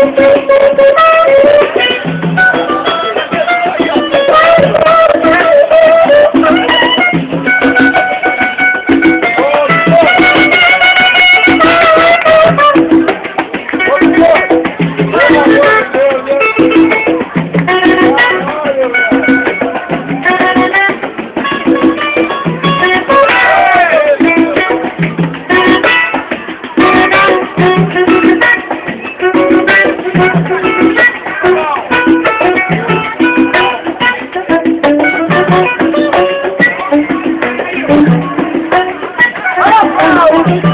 Thank you. Thank you.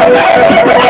Thank you.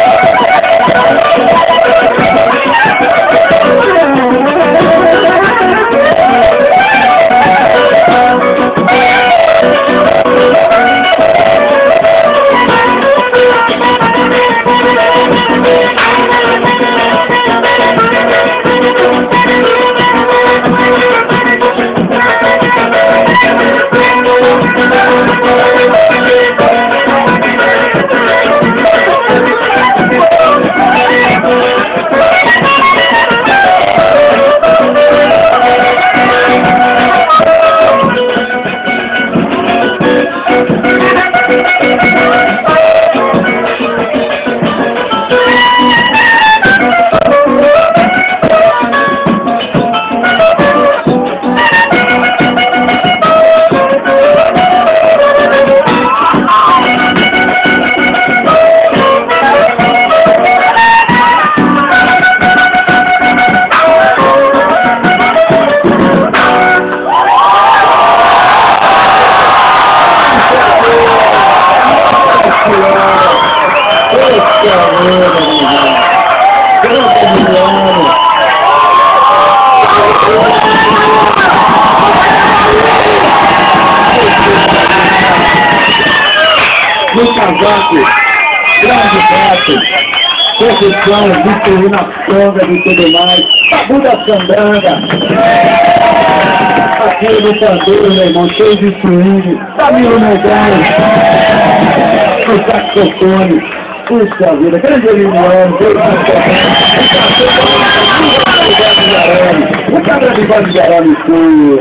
No casaco, grande foto, posição, discriminação e tudo mais, tabu da sandanga, aquele do pandeiro, meu irmão, cheio de swing, Camilo Negão, o saxofone, Puxa vida, grande Eliano, o cabra de cabra de Guarani,